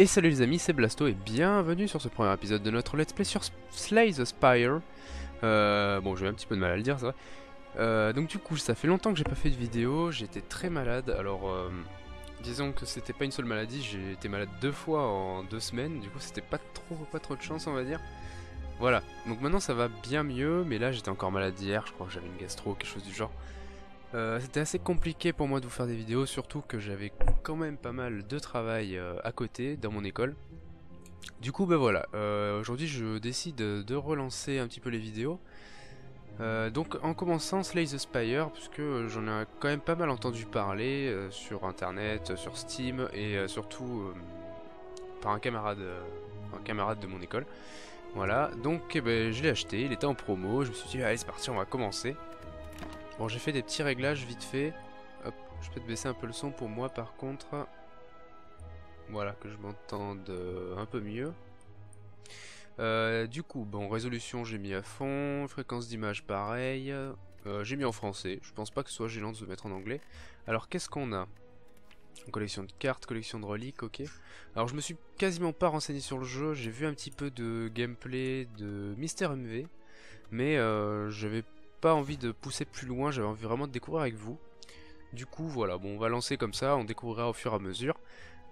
Et salut les amis, c'est Blasto et bienvenue sur ce premier épisode de notre let's play sur Slay the Spire. Euh, bon, j'ai un petit peu de mal à le dire, c'est vrai. Euh, donc du coup, ça fait longtemps que j'ai pas fait de vidéo, j'étais très malade, alors euh, disons que c'était pas une seule maladie, j'ai été malade deux fois en deux semaines, du coup c'était pas trop, pas trop de chance on va dire. Voilà, donc maintenant ça va bien mieux, mais là j'étais encore malade hier, je crois que j'avais une gastro, quelque chose du genre. Euh, c'était assez compliqué pour moi de vous faire des vidéos, surtout que j'avais quand même pas mal de travail euh, à côté dans mon école. Du coup, ben voilà, euh, aujourd'hui je décide de relancer un petit peu les vidéos. donc en commençant Slay the Spire, puisque j'en ai quand même pas mal entendu parler sur internet, sur Steam et surtout par un camarade, de mon école. Voilà, donc eh ben, je l'ai acheté, il était en promo, je me suis dit allez c'est parti on va commencer. Bon, j'ai fait des petits réglages vite fait. Hop, je peux te baisser un peu le son pour moi par contre. Voilà, que je m'entende un peu mieux. Euh, du coup, bon, résolution j'ai mis à fond, fréquence d'image pareil. Euh, j'ai mis en français, je pense pas que ce soit gênant de se mettre en anglais. Alors qu'est-ce qu'on a? Collection de cartes, collection de reliques, ok. Alors je me suis quasiment pas renseigné sur le jeu, j'ai vu un petit peu de gameplay de Mister MV, mais euh, j'avais pas envie de pousser plus loin, j'avais envie vraiment de découvrir avec vous. Du coup, voilà, bon, on va lancer comme ça, on découvrira au fur et à mesure.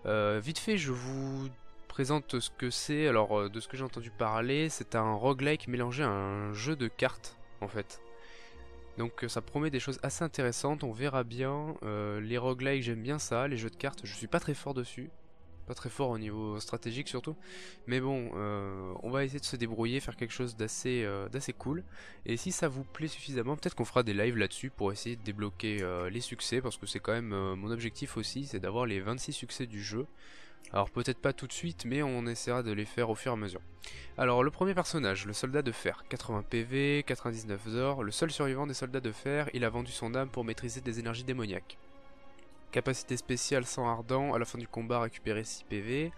Euh, vite fait, je vous présente ce que c'est. Alors, euh, de ce que j'ai entendu parler, c'est un roguelike mélangé à un jeu de cartes, en fait. Donc, ça promet des choses assez intéressantes, on verra bien. Euh, les roguelikes, j'aime bien ça, les jeux de cartes, je suis pas très fort dessus. Pas très fort au niveau stratégique surtout. Mais bon, euh, on va essayer de se débrouiller, faire quelque chose d'assez euh, d'assez cool. Et si ça vous plaît suffisamment, peut-être qu'on fera des lives là-dessus pour essayer de débloquer euh, les succès. Parce que c'est quand même mon objectif aussi, c'est d'avoir les 26 succès du jeu. Alors peut-être pas tout de suite, mais on essaiera de les faire au fur et à mesure. Alors le premier personnage, le soldat de fer, 80 PV, 99 d'or, le seul survivant des soldats de fer, il a vendu son âme pour maîtriser des énergies démoniaques. Capacité spéciale sans ardent, à la fin du combat récupérer 6 PV.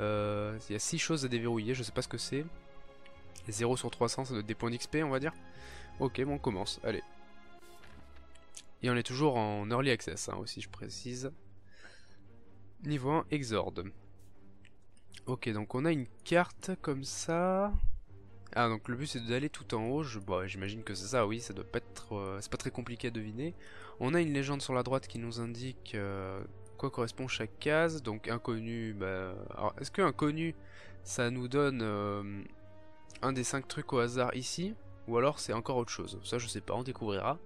Euh, il y a 6 choses à déverrouiller, je sais pas ce que c'est. 0 sur 300, ça doit être des points d'XP on va dire. Ok, bon on commence, allez. Et on est toujours en early access hein, aussi, je précise. Niveau 1, Exord. Ok, donc on a une carte comme ça. Ah, donc le but c'est d'aller tout en haut. Bon, J'imagine que c'est ça, oui, ça doit pas être. Euh, c'est pas très compliqué à deviner. On a une légende sur la droite qui nous indique euh, quoi correspond chaque case. Donc inconnu, bah. Alors, est-ce que inconnu ça nous donne euh, un des 5 trucs au hasard ici Ou alors c'est encore autre chose? Ça, je sais pas, on découvrira.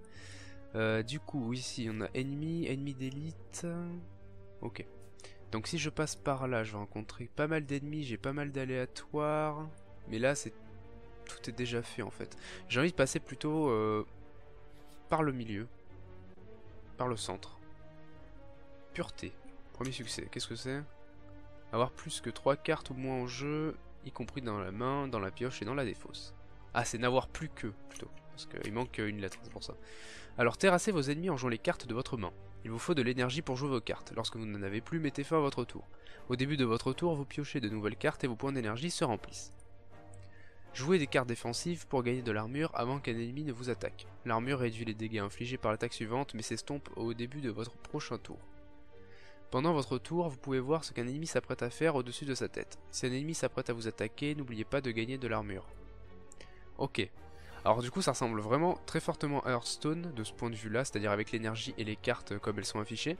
du coup, ici on a ennemi, ennemi d'élite. Ok. Donc si je passe par là, je vais rencontrer pas mal d'ennemis, j'ai pas mal d'aléatoires. Mais là, c'est tout est déjà fait en fait. J'ai envie de passer plutôt euh, par le milieu, par le centre. Pureté, premier succès. Qu'est-ce que c'est? Avoir plus que 3 cartes au moins en jeu, y compris dans la main, dans la pioche et dans la défausse. Ah, c'est n'avoir plus que, plutôt. Parce qu'il manque une lettre, c'est pour ça. Alors, terrassez vos ennemis en jouant les cartes de votre main. Il vous faut de l'énergie pour jouer vos cartes. Lorsque vous n'en avez plus, mettez fin à votre tour. Au début de votre tour, vous piochez de nouvelles cartes et vos points d'énergie se remplissent. Jouez des cartes défensives pour gagner de l'armure avant qu'un ennemi ne vous attaque. L'armure réduit les dégâts infligés par l'attaque suivante mais s'estompe au début de votre prochain tour. Pendant votre tour, vous pouvez voir ce qu'un ennemi s'apprête à faire au-dessus de sa tête. Si un ennemi s'apprête à vous attaquer, n'oubliez pas de gagner de l'armure. Ok. Alors du coup ça ressemble vraiment très fortement à Hearthstone de ce point de vue là, c'est-à-dire avec l'énergie et les cartes comme elles sont affichées.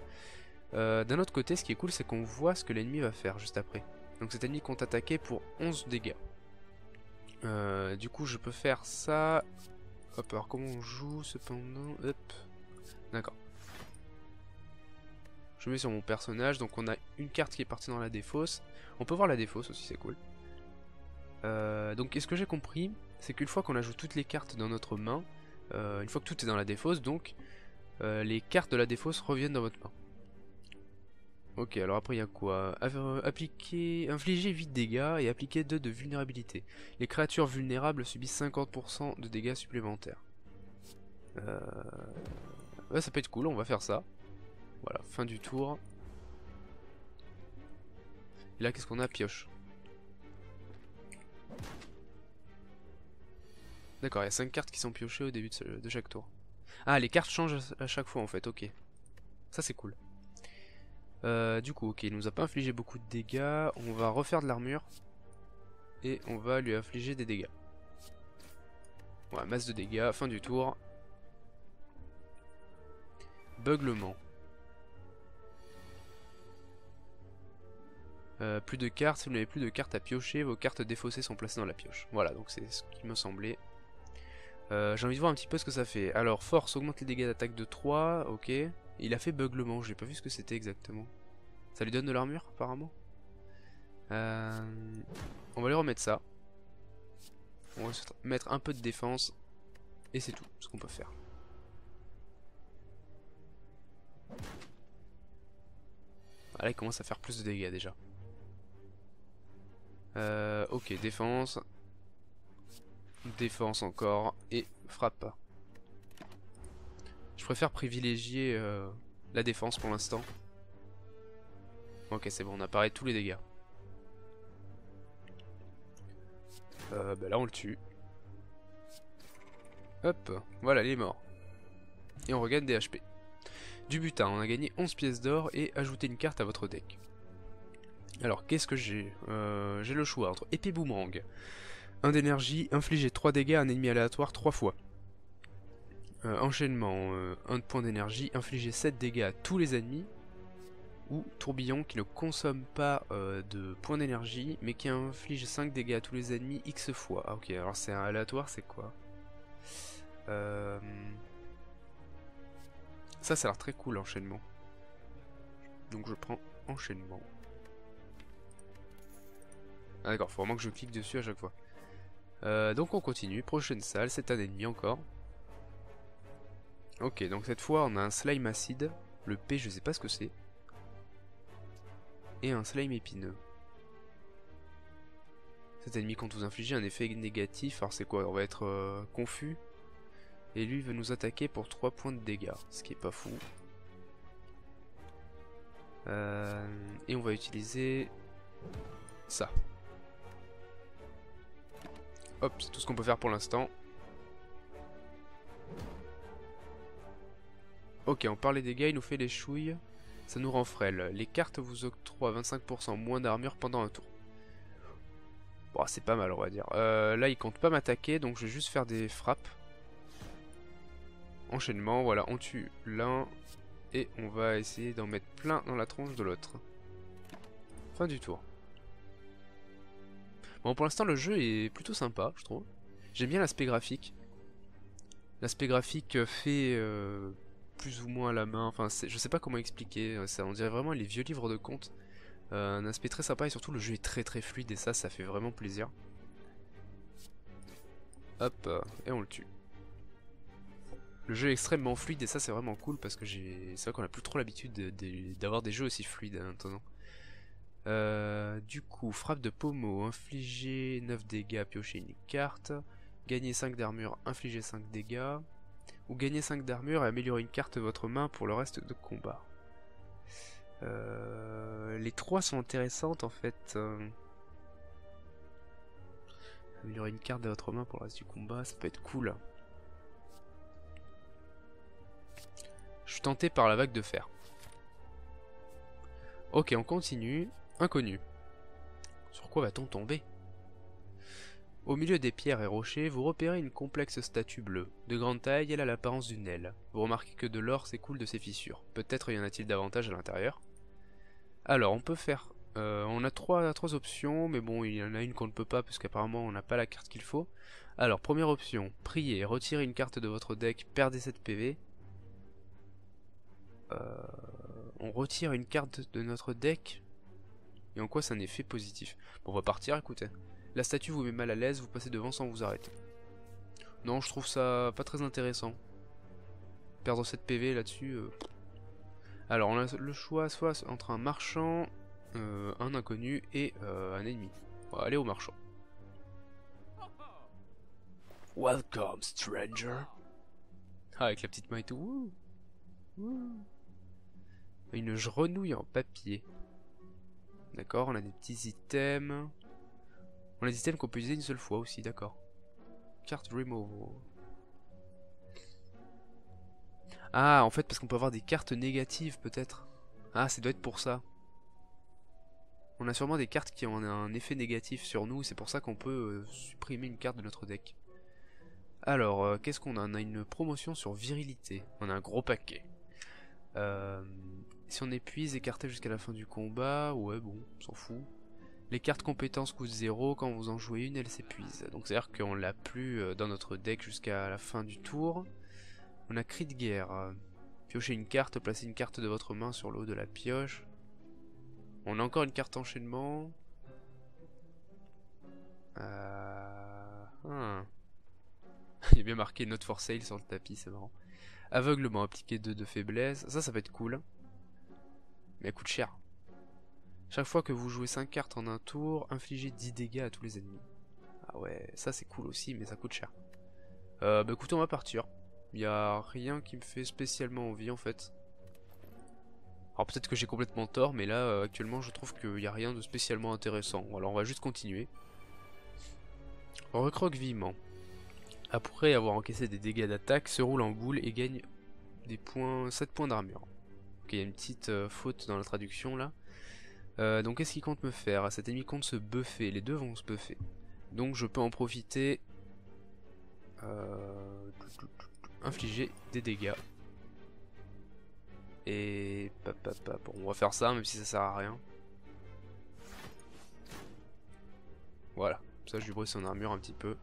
Euh, d'un autre côté, ce qui est cool c'est qu'on voit ce que l'ennemi va faire juste après. Donc cet ennemi compte attaquer pour 11 dégâts. Euh, du coup, je peux faire ça. Hop, alors comment on joue cependant Hop. D'accord. Je mets sur mon personnage, donc on a une carte qui est partie dans la défausse. On peut voir la défausse aussi, c'est cool. Euh, donc, ce que j'ai compris, c'est qu'une fois qu'on ajoute toutes les cartes dans notre main, euh, une fois que tout est dans la défausse, donc, les cartes de la défausse reviennent dans votre main. Ok, alors après il y a quoi? Appliquer, infliger 8 dégâts et appliquer 2 de vulnérabilité. Les créatures vulnérables subissent 50% de dégâts supplémentaires. Euh... Ouais, ça peut être cool, on va faire ça. Voilà, fin du tour. Et là, qu'est-ce qu'on a? Pioche. D'accord, il y a 5 cartes qui sont piochées au début de, de, chaque tour. Ah, les cartes changent à chaque fois en fait, ok. Ça c'est cool. Euh, du coup, ok, il nous a pas infligé beaucoup de dégâts. On va refaire de l'armure. Et on va lui infliger des dégâts. Ouais, masse de dégâts, fin du tour. Beuglement. Euh, plus de cartes, si vous n'avez plus de cartes à piocher, vos cartes défaussées sont placées dans la pioche. Voilà, donc c'est ce qui me semblait. Euh, J'ai envie de voir un petit peu ce que ça fait. Alors, force augmente les dégâts d'attaque de 3, ok. Il a fait beuglement, j'ai pas vu ce que c'était exactement. Ça lui donne de l'armure, apparemment euh, On va lui remettre ça. On va mettre un peu de défense. Et c'est tout ce qu'on peut faire. Là, il commence à faire plus de dégâts déjà. Euh, ok, défense. Défense encore. Et frappe. Préfère privilégier euh, la défense pour l'instant. Ok, c'est bon, on apparaît tous les dégâts. Euh, bah là, on le tue. Hop, voilà, il est mort. Et on regagne des HP. Du butin, on a gagné 11 pièces d'or et ajouté une carte à votre deck. Alors, qu'est-ce que j'ai? Euh, J'ai le choix entre épée boomerang, 1 d'énergie, infliger 3 dégâts à un ennemi aléatoire 3 fois. Euh, enchaînement, 1 euh, point d'énergie, infliger 7 dégâts à tous les ennemis. Ou tourbillon qui ne consomme pas de points d'énergie, mais qui inflige 5 dégâts à tous les ennemis X fois. Ah ok, alors c'est un aléatoire, c'est quoi? Ça, ça a l'air très cool, l'enchaînement. Donc je prends enchaînement. Ah d'accord, faut vraiment que je clique dessus à chaque fois. Euh, donc on continue, prochaine salle, c'est un ennemi encore. Ok, donc cette fois on a un slime acide, le P je sais pas ce que c'est. Et un slime épineux. Cet ennemi compte vous infliger un effet négatif, alors c'est quoi? On va être euh, confus. Et lui veut nous attaquer pour 3 points de dégâts, ce qui est pas fou. Euh, et on va utiliser ça. Hop, c'est tout ce qu'on peut faire pour l'instant. Ok, on parle des dégâts, il nous fait les chouilles. Ça nous rend frêle. Les cartes vous octroient 25% moins d'armure pendant un tour. Bon, c'est pas mal, on va dire. Euh, là, il compte pas m'attaquer, donc je vais juste faire des frappes. Enchaînement, voilà, on tue l'un. Et on va essayer d'en mettre plein dans la tronche de l'autre. Fin du tour. Bon, pour l'instant, le jeu est plutôt sympa, je trouve. J'aime bien l'aspect graphique. L'aspect graphique fait euh, plus ou moins à la main. Enfin, je sais pas comment expliquer. Ça, on dirait vraiment les vieux livres de contes. Euh, un aspect très sympa et surtout le jeu est très très fluide et ça, ça fait vraiment plaisir. Hop, et on le tue. Le jeu est extrêmement fluide et ça c'est vraiment cool parce que j'ai, c'est vrai qu'on a plus trop l'habitude d'avoir des jeux aussi fluides maintenant. Euh, du coup, frappe de pommeau, infliger 9 dégâts, piocher une carte. Gagner 5 d'armure, infliger 5 dégâts. Ou gagner 5 d'armure et améliorer une carte de votre main pour le reste de combat. Euh, les trois sont intéressantes en fait. Euh. Améliorer une carte de votre main pour le reste du combat, ça peut être cool. Je suis tenté par la vague de fer. Ok, on continue. Inconnu. Sur quoi va-t-on tomber? Au milieu des pierres et rochers, vous repérez une complexe statue bleue. De grande taille, elle a l'apparence d'une aile. Vous remarquez que de l'or s'écoule de ses fissures. Peut-être y en a-t-il davantage à l'intérieur Alors, on peut faire... Euh, on a trois, options, mais bon, il y en a une qu'on ne peut pas, parce qu'apparemment on n'a pas la carte qu'il faut. Alors, première option, priez, retirez une carte de votre deck, perdez 7 PV. Euh, on retire une carte de notre deck, et en quoi c'est un effet positif? Bon, on va partir, écoutez. La statue vous met mal à l'aise, vous passez devant sans vous arrêter. Non, je trouve ça pas très intéressant. Perdre 7 PV là-dessus. Euh, Alors, on a le choix soit entre un marchand, euh, un inconnu et euh, un ennemi. On va aller au marchand. Welcome, stranger. Ah, avec la petite main et tout. Une grenouille en papier. D'accord, on a des petits items. On a des items qu'on peut utiliser une seule fois aussi, d'accord. Carte remove. Ah, en fait, parce qu'on peut avoir des cartes négatives, peut-être. Ah, ça doit être pour ça. On a sûrement des cartes qui ont un effet négatif sur nous, c'est pour ça qu'on peut euh, supprimer une carte de notre deck. Alors, euh, qu'est-ce qu'on a? On a une promotion sur virilité. On a un gros paquet. Euh, si on épuise, écarté jusqu'à la fin du combat, ouais bon, on s'en fout. Les cartes compétences coûtent 0, quand vous en jouez une, elles s'épuisent. Donc c'est-à-dire qu'on l'a plus euh, dans notre deck jusqu'à la fin du tour. On a cri de guerre. Piochez une carte, placez une carte de votre main sur le haut de la pioche. On a encore une carte enchaînement. Euh... Hmm. Il a bien marqué Note for Sale sur le tapis, c'est marrant. Aveuglement, appliqué 2 de faiblesse. Ça, ça va être cool. Mais elle coûte cher. Chaque fois que vous jouez 5 cartes en un tour, infligez 10 dégâts à tous les ennemis. Ah ouais, ça c'est cool aussi, mais ça coûte cher. Euh, bah écoutez, on va partir. Il a rien qui me fait spécialement envie en fait. Alors peut-être que j'ai complètement tort, mais là euh, actuellement je trouve qu'il n'y a rien de spécialement intéressant. Alors on va juste continuer. Recroque vivement. Après avoir encaissé des dégâts d'attaque, se roule en boule et gagne des points, 7 points d'armure. Ok, il y a une petite euh, faute dans la traduction là. Euh, donc qu'est-ce qu'il compte me faire? Cet ennemi compte se buffer, les deux vont se buffer. Donc je peux en profiter. Euh, infliger des dégâts. Et... Bon, on va faire ça, même si ça sert à rien. Voilà, ça je lui brise son armure un petit peu.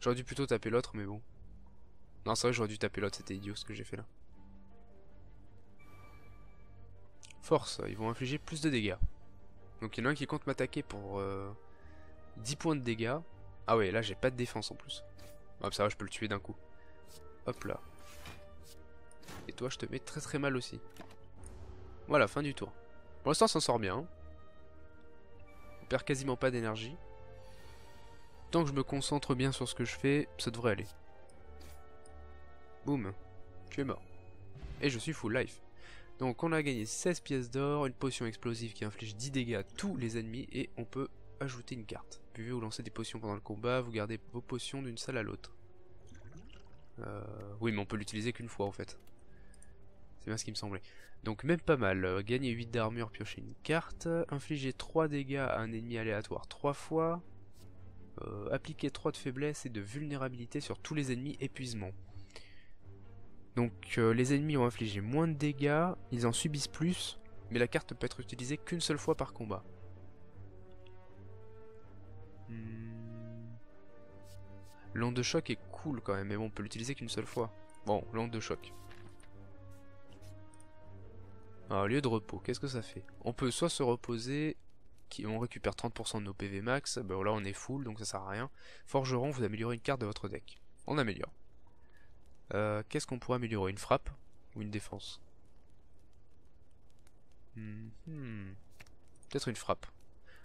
J'aurais dû plutôt taper l'autre, mais bon. Non, c'est vrai, j'aurais dû taper l'autre, c'était idiot ce que j'ai fait là. Force, ils vont infliger plus de dégâts. Donc il y en a un qui compte m'attaquer pour 10 euh, points de dégâts. Ah ouais, là j'ai pas de défense en plus. Ah ça va, je peux le tuer d'un coup. Hop là. Et toi, je te mets très très mal aussi. Voilà, fin du tour. Pour l'instant, ça s'en sort bien. Hein. On perd quasiment pas d'énergie. Tant que je me concentre bien sur ce que je fais, ça devrait aller. Boum. Tu es mort. Et je suis full life. Donc on a gagné 16 pièces d'or, une potion explosive qui inflige 10 dégâts à tous les ennemis et on peut ajouter une carte. Buvez ou lancez des potions pendant le combat, vous gardez vos potions d'une salle à l'autre. Euh, oui mais on peut l'utiliser qu'une fois en fait. C'est bien ce qui me semblait. Donc même pas mal. Euh, gagner 8 d'armure, piocher une carte. Infliger 3 dégâts à un ennemi aléatoire 3 fois. Euh, appliquer 3 de faiblesse et de vulnérabilité sur tous les ennemis épuisement. Donc euh, les ennemis ont infligé moins de dégâts, ils en subissent plus, mais la carte peut être utilisée qu'une seule fois par combat. Hmm. L'onde de choc est cool quand même, mais bon, on peut l'utiliser qu'une seule fois. Bon, l'onde de choc. Alors, lieu de repos, qu'est-ce que ça fait? On peut soit se reposer, on récupère 30% de nos PV max, ben là on est full, donc ça sert à rien. Forgeron, vous améliorez une carte de votre deck. On améliore. Euh, qu'est-ce qu'on pourrait améliorer? Une frappe ou une défense? Hmm, hmm. Peut-être une frappe.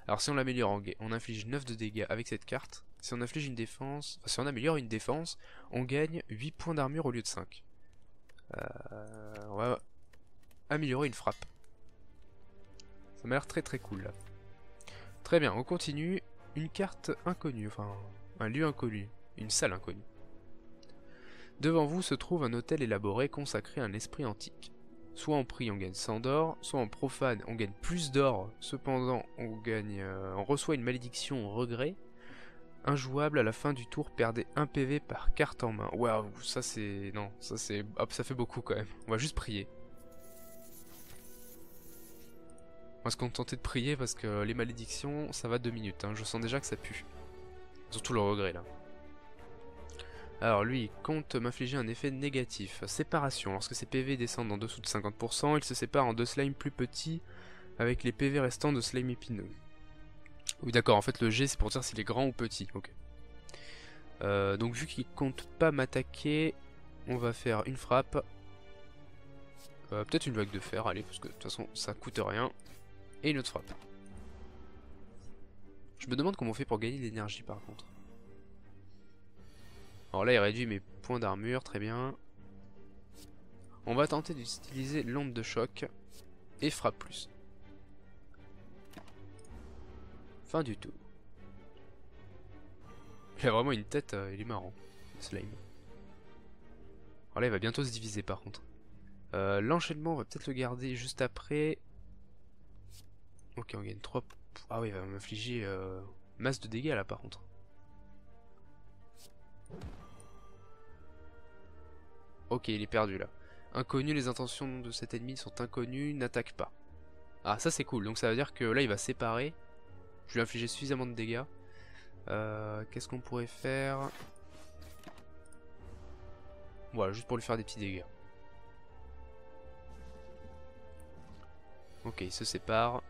Alors si on l'améliore, on inflige 9 de dégâts avec cette carte. Si on inflige une défense, si on améliore une défense, on gagne 8 points d'armure au lieu de 5. Euh, on va améliorer une frappe. Ça m'a l'air très très cool là. Très bien, on continue. Une carte inconnue, enfin un lieu inconnu, une salle inconnue. Devant vous se trouve un hôtel élaboré consacré à un esprit antique. Soit en prix on gagne 100 d'or, soit en profane on gagne plus d'or, cependant on gagne, euh, on reçoit une malédiction au regret. Injouable à la fin du tour, perdez 1 PV par carte en main. Waouh, ça c'est... non, ça c'est... Hop, ça fait beaucoup quand même. On va juste prier. On va se contenter de prier parce que les malédictions, ça va 2 minutes. Hein. Je sens déjà que ça pue. Surtout le regret là. Alors lui, il compte m'infliger un effet négatif. Séparation. Lorsque ses PV descendent en dessous de 50%, il se sépare en deux slimes plus petits avec les PV restants de slime épineux. Oui d'accord, en fait le G c'est pour dire s'il est grand ou petit. Ok. Euh, donc vu qu'il compte pas m'attaquer, on va faire une frappe. Euh, peut-être une vague de fer, allez, parce que de toute façon ça coûte rien. Et une autre frappe. Je me demande comment on fait pour gagner de l'énergie par contre. Alors là, il réduit mes points d'armure, très bien. On va tenter d'utiliser l'onde de choc et frappe plus. Fin du tour. Il a vraiment une tête, euh, il est marrant, slime. Alors là, il va bientôt se diviser par contre. Euh, l'enchaînement, on va peut-être le garder juste après. Ok, on gagne 3... Ah oui, il va m'infliger euh, masse de dégâts là par contre. Ok, il est perdu là. Inconnu, les intentions de cet ennemi sont inconnues, n'attaque pas. Ah, ça c'est cool, donc ça veut dire que là il va séparer. Je lui ai infligé suffisamment de dégâts. Euh, Qu'est-ce qu'on pourrait faire? Voilà, juste pour lui faire des petits dégâts. Ok, il se sépare.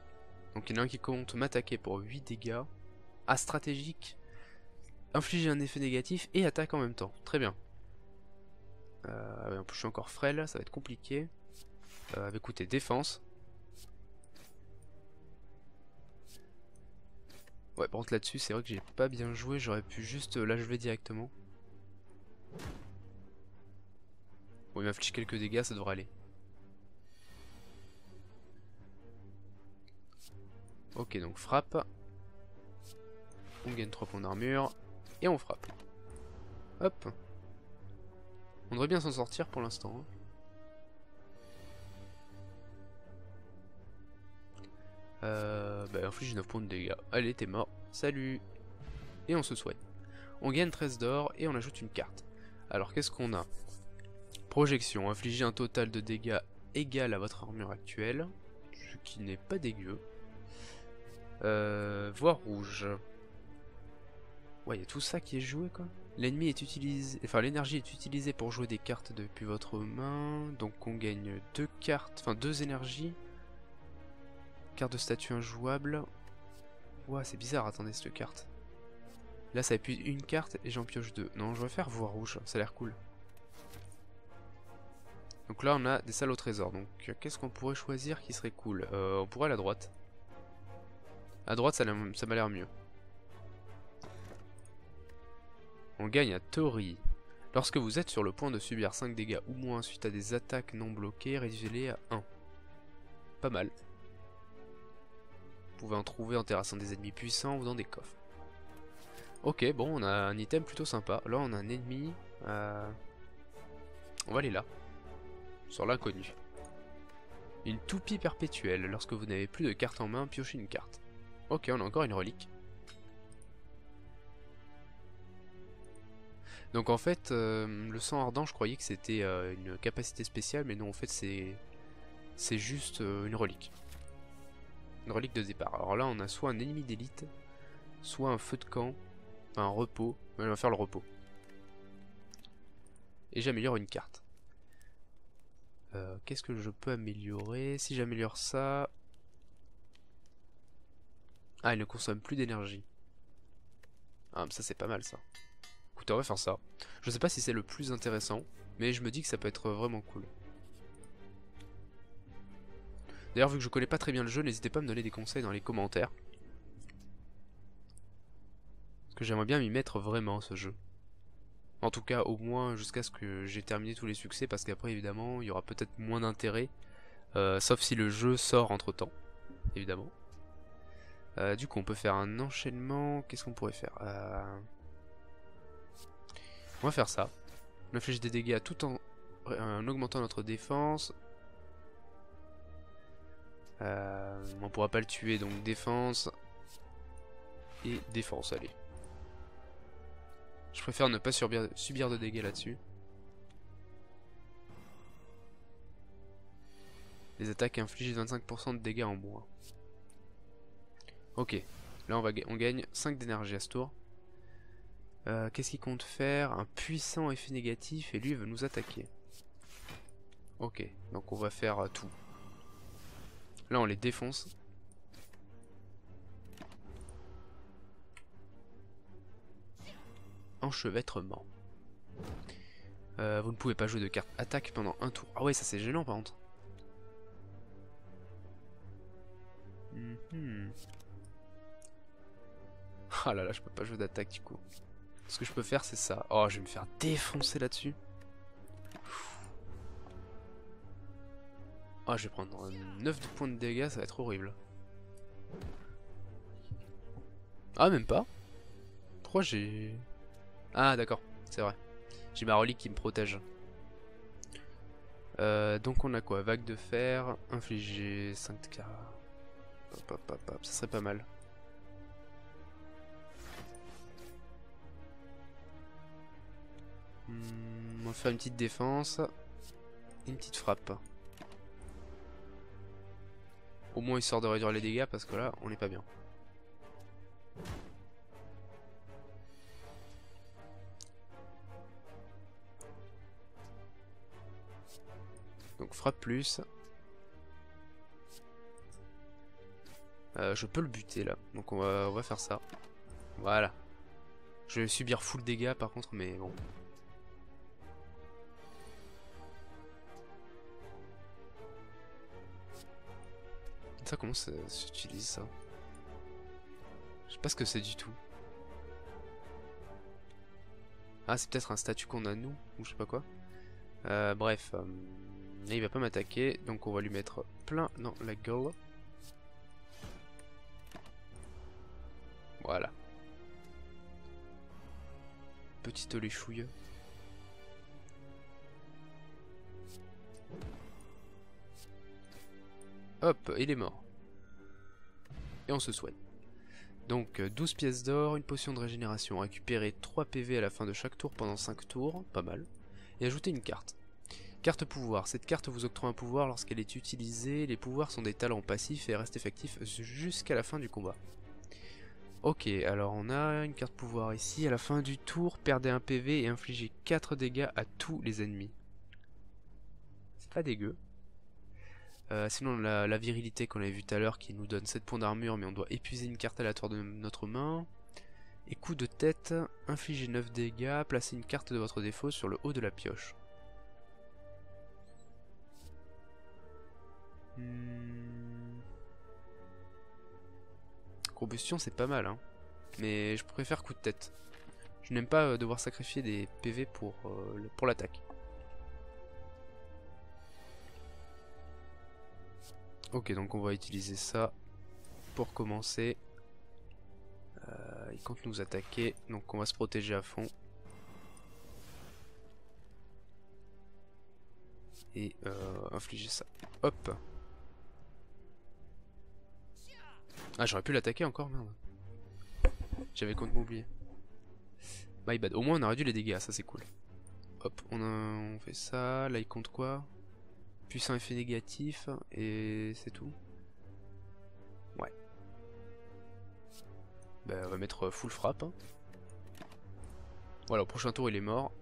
Donc il y en a un qui compte m'attaquer pour 8 dégâts. Ah, stratégique. Infliger un effet négatif et attaque en même temps. Très bien. Euh, en plus je suis encore frêle, ça va être compliqué. Euh, écoutez, défense. Ouais, par contre là-dessus, c'est vrai que j'ai pas bien joué, j'aurais pu juste l'achever directement. Bon, il m'inflige quelques dégâts, ça devrait aller. Ok, donc frappe. On gagne 3 points d'armure. Et on frappe. Hop. On devrait bien s'en sortir pour l'instant. Hein. Euh, bah inflige 9 points de dégâts. Allez, t'es mort. Salut Et on se soigne. On gagne 13 d'or et on ajoute une carte. Alors qu'est-ce qu'on a? Projection. Infliger un total de dégâts égal à votre armure actuelle. Ce qui n'est pas dégueu. Euh, rouge. Ouais, il y a tout ça qui est joué quoi. L'ennemi est utilisé, enfin l'énergie est utilisée pour jouer des cartes depuis votre main, donc on gagne deux cartes, enfin deux énergies. Carte de statut injouable. Ouah, c'est bizarre, attendez cette carte. Là ça appuie une carte et j'en pioche deux. Non, je vais faire voix rouge, ça a l'air cool. Donc là on a des salles au trésor, donc qu'est-ce qu'on pourrait choisir qui serait cool? Euh, On pourrait à la droite. À droite, ça m'a l'air mieux. On gagne à Tori. Lorsque vous êtes sur le point de subir 5 dégâts ou moins suite à des attaques non bloquées, réduisez-les à 1. Pas mal. Vous pouvez en trouver en terrassant des ennemis puissants ou dans des coffres. Ok, bon, on a un item plutôt sympa. Là, on a un ennemi. Euh, on va aller là. Sur l'inconnu. Une toupie perpétuelle. Lorsque vous n'avez plus de carte en main, piochez une carte. Ok, on a encore une relique. Donc en fait, euh, le sang ardent, je croyais que c'était euh, une capacité spéciale, mais non, en fait, c'est c'est juste euh, une relique. Une relique de départ. Alors là, on a soit un ennemi d'élite, soit un feu de camp, un repos. on va faire le repos. Et j'améliore une carte. Qu'est-ce que je peux améliorer? Si j'améliore ça, ah, il ne consomme plus d'énergie. Ah, ça c'est pas mal ça. Écoutez, on va faire ça. Je sais pas si c'est le plus intéressant, mais je me dis que ça peut être vraiment cool. D'ailleurs, vu que je connais pas très bien le jeu, n'hésitez pas à me donner des conseils dans les commentaires. Parce que j'aimerais bien m'y mettre vraiment, ce jeu. En tout cas, au moins jusqu'à ce que j'ai terminé tous les succès, parce qu'après, évidemment, il y aura peut-être moins d'intérêt. Euh, sauf si le jeu sort entre-temps, évidemment. Euh, du coup, on peut faire un enchaînement. Qu'est-ce qu'on pourrait faire? Euh, On va faire ça. On inflige des dégâts tout en, augmentant notre défense. Euh, on pourra pas le tuer, donc défense. Et défense, allez. Je préfère ne pas subir, de dégâts là-dessus. Les attaques infligent 25% de dégâts en moins. Ok, là on, va, on gagne 5 d'énergie à ce tour. Euh, qu'est-ce qu'il compte faire Un puissant effet négatif et lui veut nous attaquer. Ok, donc on va faire euh, tout. Là on les défonce. Enchevêtrement. Euh, vous ne pouvez pas jouer de carte attaque pendant un tour. Ah ouais, ça c'est gênant par contre. Mhm. Ah là là, je peux pas jouer d'attaque du coup. Ce que je peux faire, c'est ça. Oh, je vais me faire défoncer là-dessus. Oh, je vais prendre 9 de points de dégâts, ça va être horrible. Ah, même pas. Pourquoi j'ai... Ah, d'accord, c'est vrai. J'ai ma relique qui me protège. Euh, donc on a quoi? Vague de fer, infliger 5 k hop, hop, hop, hop, ça serait pas mal. Hmm, on va faire une petite défense. Une petite frappe. Au moins histoire de réduire les dégâts parce que là on n'est pas bien. Donc frappe plus. Euh, je peux le buter là. Donc on va, on va faire ça. Voilà. Je vais subir full dégâts par contre, mais bon. Ça comment ça s'utilise ça Je sais pas ce que c'est du tout. Ah c'est peut-être un statut qu'on a nous, ou je sais pas quoi. Euh, bref. Euh, il va pas m'attaquer, donc on va lui mettre plein dans la gueule. Voilà. Petite léchouille. Hop, il est mort. Et on se soigne. Donc 12 pièces d'or, une potion de régénération, récupérer 3 PV à la fin de chaque tour pendant 5 tours, pas mal. Et ajouter une carte. Carte pouvoir. Cette carte vous octroie un pouvoir lorsqu'elle est utilisée. Les pouvoirs sont des talents passifs et restent effectifs jusqu'à la fin du combat. Ok, alors on a une carte pouvoir ici. À la fin du tour, perdez un PV et infligez 4 dégâts à tous les ennemis. C'est pas dégueu. Euh, sinon la, virilité qu'on avait vu tout à l'heure qui nous donne 7 points d'armure mais on doit épuiser une carte aléatoire de notre main. Et coup de tête, infligez 9 dégâts, placez une carte de votre défaut sur le haut de la pioche. Hmm. Combustion c'est pas mal hein. Mais je préfère coup de tête. Je n'aime pas euh, devoir sacrifier des PV euh, pour l'attaque. Ok donc on va utiliser ça pour commencer. Euh, il compte nous attaquer donc on va se protéger à fond. Et infliger ça. Hop Ah, j'aurais pu l'attaquer encore, merde. J'avais compte m'oublier. My bad. Au moins, on a réduit les dégâts, ça c'est cool. Hop, on fait ça. Là, il compte quoi? Puissant effet négatif. Et c'est tout. Ouais. Bah, on va mettre full frappe. Hein. Voilà, au prochain tour, il est mort.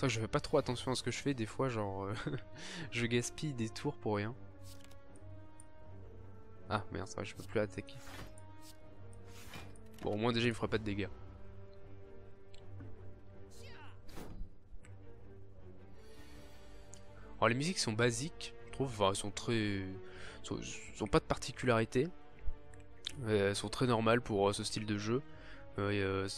Que je fais pas trop attention à ce que je fais. Des fois, genre, euh, je gaspille des tours pour rien. Ah merde, ça va, je peux plus attaquer. Bon, au moins déjà il me fera pas de dégâts. Alors les musiques sont basiques, je trouve, enfin, elles sont très... Sont, sont pas de particularité. Elles sont très normales pour euh, ce style de jeu. Euh,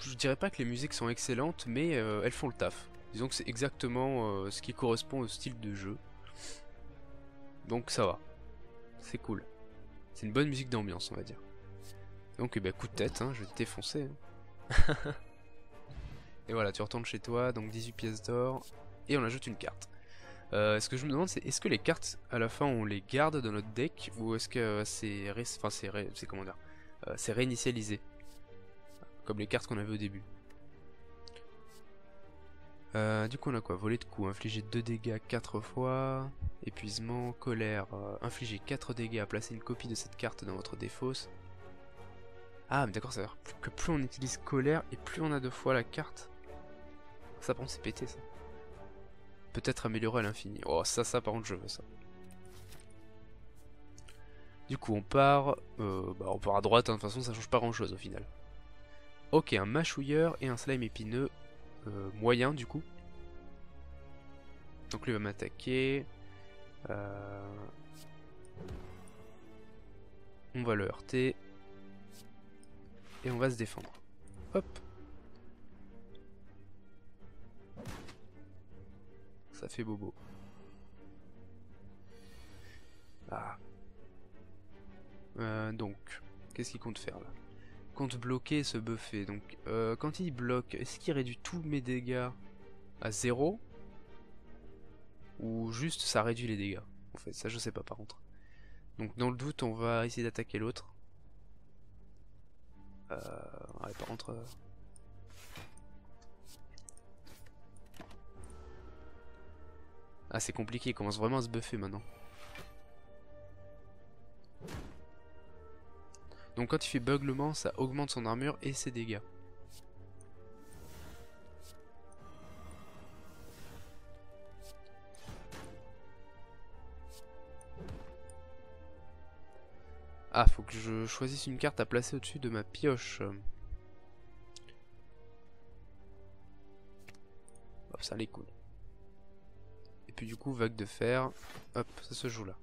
je dirais pas que les musiques sont excellentes, mais euh, elles font le taf. Disons que c'est exactement ce qui correspond au style de jeu. Donc ça va c'est cool. C'est une bonne musique d'ambiance, on va dire. Donc, bah, coup de tête, hein, je vais te défoncer. Hein. et voilà, tu retournes chez toi, donc 18 pièces d'or, et on ajoute une carte. Euh, ce que je me demande, c'est est-ce que les cartes, à la fin, on les garde dans notre deck, ou est-ce que c'est... Enfin, c'est... comment dire euh, C'est réinitialisé. Comme les cartes qu'on avait au début. Euh, du coup on a quoi? Voler de coups, infliger 2 dégâts 4 fois, épuisement, colère, infliger 4 dégâts, placer une copie de cette carte dans votre défausse. Ah mais d'accord, ça veut dire que plus on utilise colère et plus on a deux fois la carte. Ça contre c'est pété ça. Peut-être améliorer à l'infini. Oh ça, ça par contre je veux ça. Du coup on part, euh, bah, on part à droite, hein, de toute façon ça change pas grand chose au final. Ok, un mâchouilleur et un slime épineux euh, moyen du coup. Donc lui va m'attaquer. Euh, on va le heurter. Et on va se défendre. Hop. Ça fait bobo. Ah. Euh, donc, qu'est-ce qu'il compte faire là? Compte bloquer se buffer. Donc euh, quand il bloque, est-ce qu'il réduit tous mes dégâts à zéro? Ou juste ça réduit les dégâts en fait, ça je sais pas par contre. Donc dans le doute, on va essayer d'attaquer l'autre. Euh, ouais, par contre... Ah c'est compliqué, il commence vraiment à se buffer maintenant. Donc quand il fait beuglement, ça augmente son armure et ses dégâts. Ah, faut que je choisisse une carte à placer au-dessus de ma pioche. Hop, ça les cool. Et puis du coup, vague de fer. Hop, ça se joue là.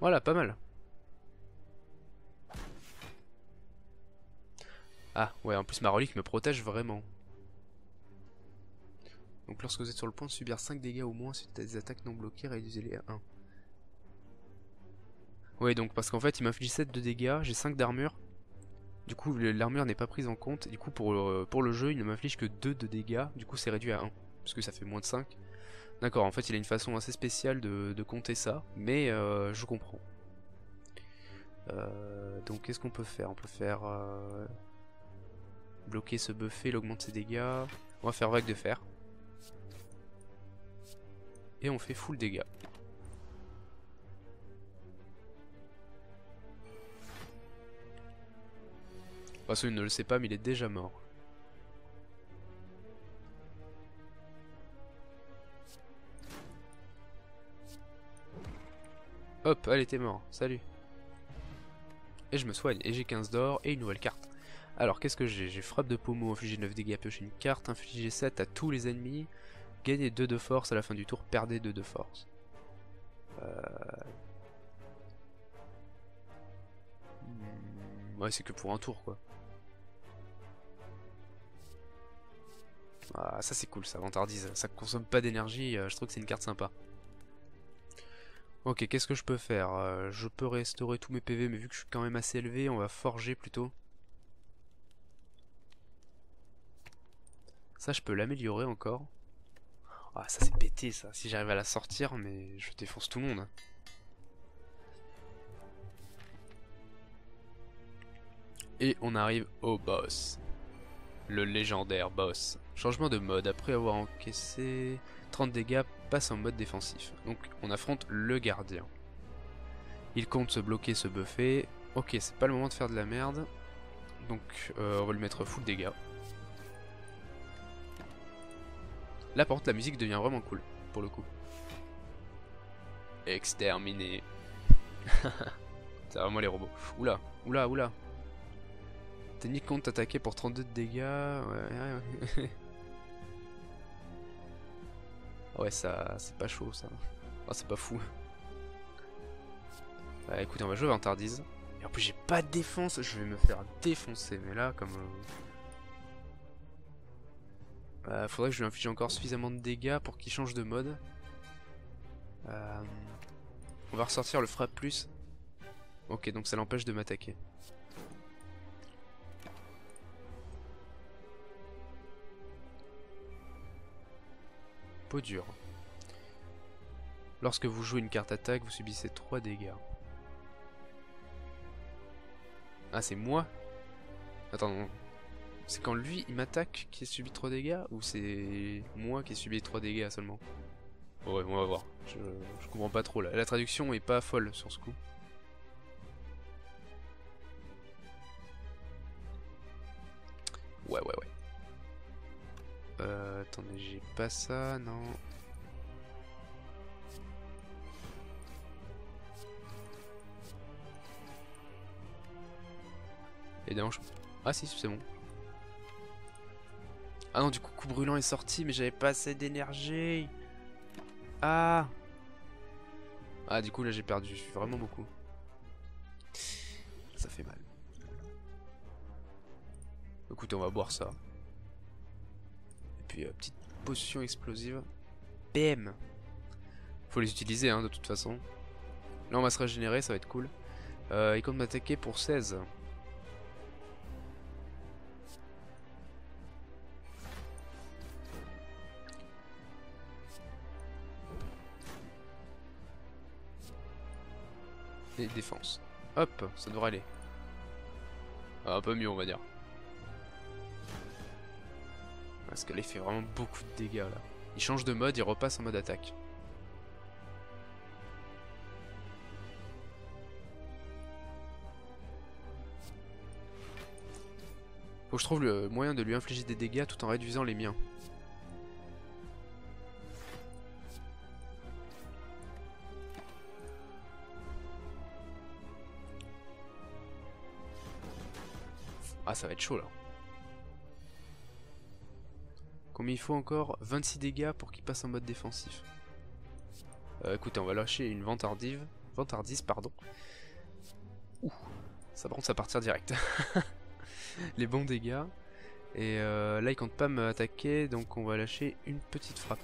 Voilà, pas mal. Ah, ouais, en plus ma relique me protège vraiment. Donc lorsque vous êtes sur le point de subir 5 dégâts au moins suite à des attaques non bloquées, réduisez-les à 1. Ouais, donc parce qu'en fait, il m'inflige 7 de dégâts, j'ai 5 d'armure. Du coup, l'armure n'est pas prise en compte. Du coup, pour le, pour le jeu, il ne m'inflige que 2 de dégâts. Du coup, c'est réduit à 1. Parce que ça fait moins de 5. D'accord, en fait, il a une façon assez spéciale de, compter ça. Mais euh, je comprends. Euh, donc, qu'est-ce qu'on peut faire? On peut faire... euh, bloquer ce buffer, il augmente ses dégâts. On va faire vague de fer. Et on fait full dégâts. Parce qu'il ne le sait pas, mais il est déjà mort. Hop, allez, t'es mort. Salut. Et je me soigne. Et j'ai 15 d'or et une nouvelle carte. Alors, qu'est-ce que j'ai? J'ai frappe de pommeau, infliger 9 dégâts, piocher une carte, infliger 7 à tous les ennemis, gagner 2 de force à la fin du tour, perdez 2 de force. Euh... hmm, Ouais, c'est que pour un tour, quoi. Ah, ça c'est cool, ça, vantardise. Ça consomme pas d'énergie, euh, je trouve que c'est une carte sympa. Ok, qu'est-ce que je peux faire? Euh, Je peux restaurer tous mes PV, mais vu que je suis quand même assez élevé, on va forger plutôt. Ça, je peux l'améliorer encore. Ah, ça c'est pété ça. Si j'arrive à la sortir, mais je défonce tout le monde. Et on arrive au boss. Le légendaire boss. Changement de mode. Après avoir encaissé 30 dégâts, passe en mode défensif. Donc on affronte le gardien. Il compte se bloquer, se buffer. Ok, c'est pas le moment de faire de la merde. Donc euh, on va le mettre full dégâts. Là par contre la musique devient vraiment cool, pour le coup. Exterminé. c'est vraiment les robots. Oula, oula, oula. Technique compte attaquer pour 32 de dégâts. Ouais, ouais. ouais ça, c'est pas chaud ça. Oh, c'est pas fou. Bah écoutez, on va jouer Vantardise. Et en plus j'ai pas de défense, je vais me faire défoncer. Mais là, comme... euh, euh, faudrait que je lui inflige encore suffisamment de dégâts pour qu'il change de mode. Euh, on va ressortir le frappe plus. Ok, donc ça l'empêche de m'attaquer. Peau dure. Lorsque vous jouez une carte attaque, vous subissez 3 dégâts. Ah, c'est moi? Attends, non. C'est quand lui il m'attaque qui a subi 3 dégâts ou c'est moi qui ai subi 3 dégâts seulement? Ouais, on va voir. Je, je comprends pas trop là. La traduction est pas folle sur ce coup. Attendez, j'ai pas ça, non. Et non. Ah si, c'est bon. Ah non, du coup, coup brûlant est sorti, mais j'avais pas assez d'énergie. Ah Ah, du coup, là, j'ai perdu. Je suis vraiment beaucoup. Ça fait mal. Écoutez, on va boire ça. Euh, petite potion explosive. BM Faut les utiliser, hein, de toute façon. Là, on va se régénérer, ça va être cool. Euh, il compte m'attaquer pour 16. et défense. Hop, ça devrait aller. Un peu mieux, on va dire. Parce que là, il fait vraiment beaucoup de dégâts, là. Il change de mode, il repasse en mode attaque. Faut que je trouve le moyen de lui infliger des dégâts tout en réduisant les miens. Ah, ça va être chaud là. Combien il faut encore 26 dégâts pour qu'il passe en mode défensif. Euh, écoutez, on va lâcher une vantardive. Vantardise, pardon. Ouh, ça par contre, ça partir direct. Les bons dégâts. Et euh, là, il compte pas m'attaquer, donc on va lâcher une petite frappe.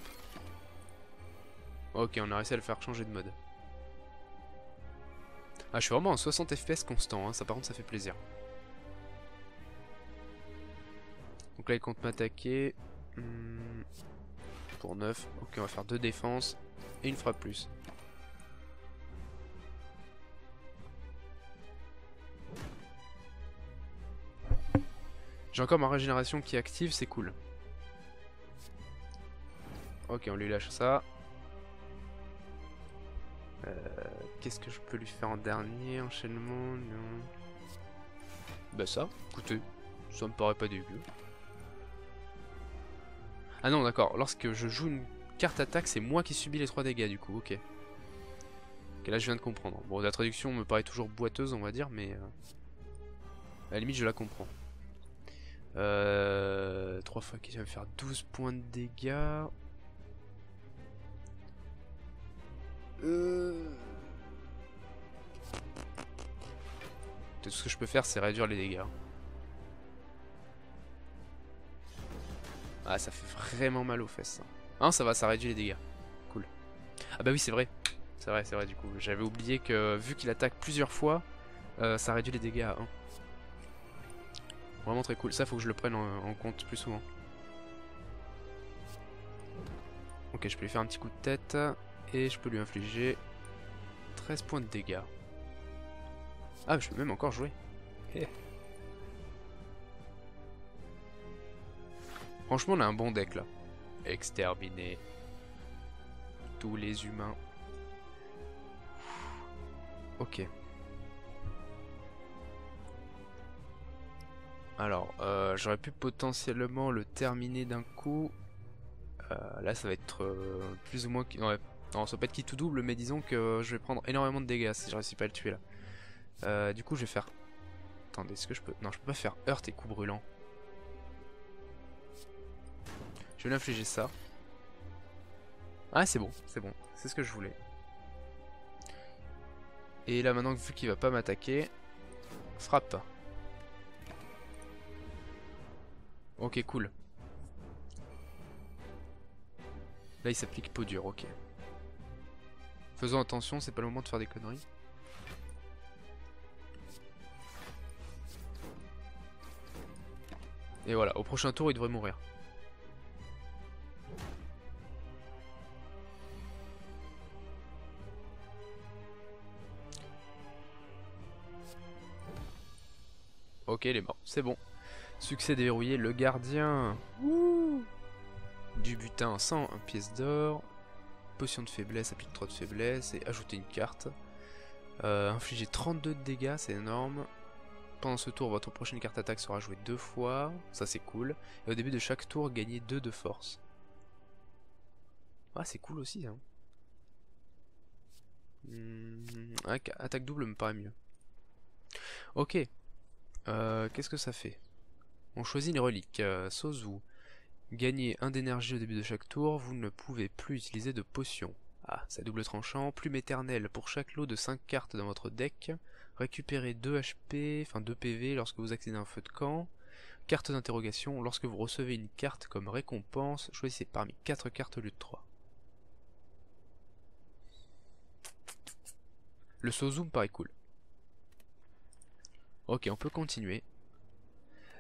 Ok, on a réussi à le faire changer de mode. Ah, je suis vraiment en 60 FPS constant, hein. ça par contre, ça fait plaisir. Donc là, il compte m'attaquer. Hmm, pour 9. Ok, on va faire deux défenses et une frappe plus. J'ai encore ma régénération qui est active, c'est cool. Ok, on lui lâche ça. Euh, Qu'est-ce que je peux lui faire en dernier Enchaînement Non. Bah ça, écoutez, ça me paraît pas dégueu. Ah non, d'accord. Lorsque je joue une carte attaque, c'est moi qui subis les 3 dégâts du coup. Ok. Ok, là je viens de comprendre. Bon, la traduction me paraît toujours boiteuse, on va dire, mais... Euh, à la limite, je la comprends. Euh... 3 fois qui va me faire 12 points de dégâts. Euh... Tout ce que je peux faire, c'est réduire les dégâts. Ah, ça fait vraiment mal aux fesses. Hein, ça va, ça réduit les dégâts. Cool. Ah bah oui, c'est vrai. C'est vrai, c'est vrai du coup. J'avais oublié que vu qu'il attaque plusieurs fois, euh, ça réduit les dégâts à 1. Vraiment très cool. Ça, faut que je le prenne en, compte plus souvent. Ok, je peux lui faire un petit coup de tête. Et je peux lui infliger 13 points de dégâts. Ah, je peux même encore jouer. Eh. Franchement, on a un bon deck là. Exterminer tous les humains. Ok. Alors, euh, j'aurais pu potentiellement le terminer d'un coup. Euh, là, ça va être euh, plus ou moins... Ouais, non, ça peut être qui tout double, mais disons que je vais prendre énormément de dégâts si je réussis pas à le tuer là. du coup, je vais faire... Attendez, est-ce que je peux... Non, je peux pas faire heurt et coup brûlant. Je vais lui infliger ça. Ah, c'est bon, c'est bon. C'est ce que je voulais. Et là, maintenant, vu qu'il va pas m'attaquer, frappe. Ok, cool. Là, il s'applique peau dure, ok. Faisons attention, c'est pas le moment de faire des conneries. Et voilà, au prochain tour, il devrait mourir. Ok, il est mort. C'est bon. Succès déverrouillé, le gardien. du butin, 100 pièces d'or. Potion de faiblesse, applique 3 de faiblesse. Et ajouter une carte. Euh, infliger 32 de dégâts, c'est énorme. Pendant ce tour, votre prochaine carte attaque sera jouée deux fois. Ça, c'est cool. Et au début de chaque tour, gagnez 2 de force. Ah, c'est cool aussi, hein. Hmm, attaque double me paraît mieux. Ok, euh, qu'est-ce que ça fait? On choisit une relique. Euh, Sozu. Gagnez un d'énergie au début de chaque tour, vous ne pouvez plus utiliser de potions. Ah, c'est double tranchant. Plume éternelle pour chaque lot de 5 cartes dans votre deck. Récupérez 2 HP, enfin 2 PV lorsque vous accédez à un feu de camp. Carte d'interrogation, lorsque vous recevez une carte comme récompense, choisissez parmi 4 cartes au lieu de 3. Le Sozu me paraît cool. Ok, on peut continuer.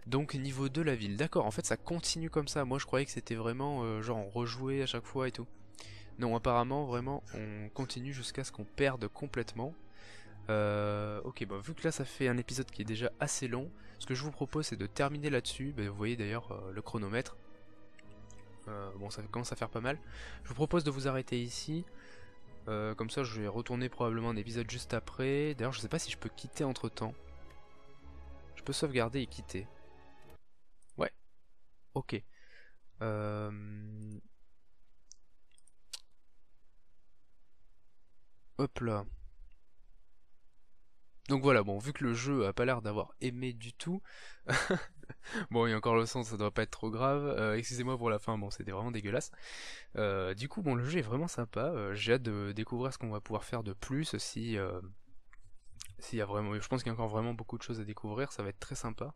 Donc niveau 2 la ville, d'accord, en fait ça continue comme ça, moi je croyais que c'était vraiment euh, genre on rejouait à chaque fois et tout. Non, apparemment vraiment on continue jusqu'à ce qu'on perde complètement. Euh, ok, bah vu que là ça fait un épisode qui est déjà assez long, ce que je vous propose c'est de terminer là-dessus. Bah, vous voyez d'ailleurs euh, le chronomètre. Bon, ça commence à faire pas mal. Je vous propose de vous arrêter ici. comme ça, je vais retourner probablement un épisode juste après. D'ailleurs, je sais pas si je peux quitter entre temps. Je peux sauvegarder et quitter. Ouais. Ok. Hop là. Donc voilà, bon, vu que le jeu a pas l'air d'avoir aimé du tout, bon, il y a encore le sens, ça doit pas être trop grave, euh, excusez-moi pour la fin, bon, c'était vraiment dégueulasse. Euh, du coup, bon, le jeu est vraiment sympa, euh, j'ai hâte de découvrir ce qu'on va pouvoir faire de plus, si... y a vraiment, je pense qu'il y a encore vraiment beaucoup de choses à découvrir, ça va être très sympa.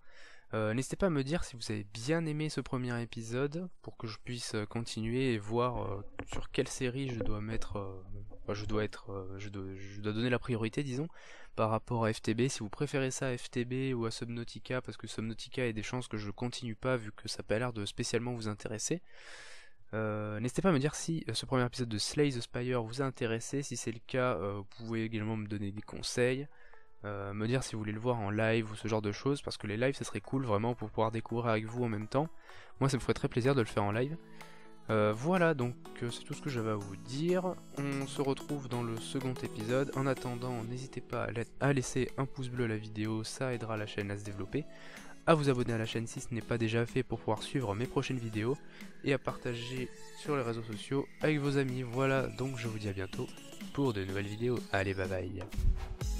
N'hésitez pas à me dire si vous avez bien aimé ce premier épisode, pour que je puisse continuer et voir sur quelle série je dois mettre je dois être, euh, je dois, donner la priorité, disons, par rapport à FTB. Si vous préférez ça à FTB ou à Subnautica, parce que Subnautica a des chances que je continue pas, vu que ça n'a pas l'air de spécialement vous intéresser. Euh, n'hésitez pas à me dire si euh, ce premier épisode de Slay the Spire vous a intéressé. Si c'est le cas, vous pouvez également me donner des conseils. Me dire si vous voulez le voir en live ou ce genre de choses, parce que les lives ça serait cool vraiment pour pouvoir découvrir avec vous en même temps. Moi ça me ferait très plaisir de le faire en live. Euh, voilà, donc euh, c'est tout ce que j'avais à vous dire. On se retrouve dans le second épisode. En attendant, n'hésitez pas à laisser un pouce bleu à la vidéo, ça aidera la chaîne à se développer. À vous abonner à la chaîne si ce n'est pas déjà fait pour pouvoir suivre mes prochaines vidéos. Et à partager sur les réseaux sociaux avec vos amis. Voilà, donc je vous dis à bientôt pour de nouvelles vidéos. Allez, bye bye